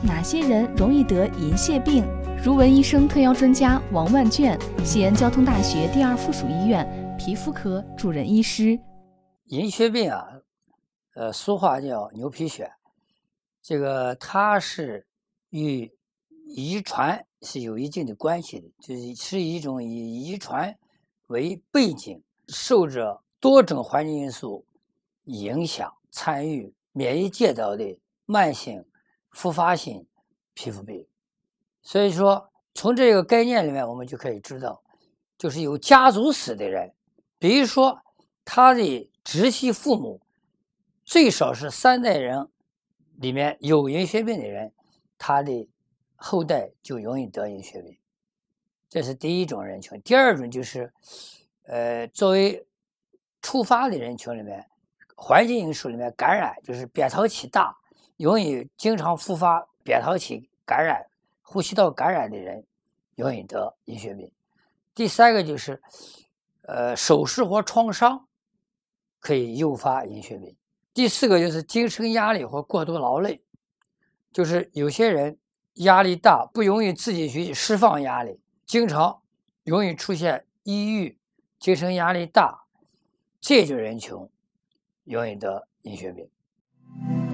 哪些人容易得银屑病？如闻医生特邀专家王万卷，西安交通大学第二附属医院皮肤科主任医师。银屑病啊，呃，俗话叫牛皮癣，这个它是与遗传是有一定的关系的，就是是一种以遗传为背景，受着多种环境因素影响、参与、免疫介导的慢性复发性皮肤病。所以说，从这个概念里面，我们就可以知道，就是有家族史的人，比如说他的。直系父母最少是三代人里面有银屑病的人，他的后代就容易得银屑病，这是第一种人群。第二种就是，呃，作为触发的人群里面，环境因素里面感染，就是扁桃体大，容易经常复发扁桃体感染、呼吸道感染的人，容易得银屑病。第三个就是，呃，手术或创伤。可以诱发银屑病。第四个就是精神压力或过度劳累，就是有些人压力大，不容易自己去释放压力，经常容易出现抑郁、精神压力大，这种人群容易得银屑病。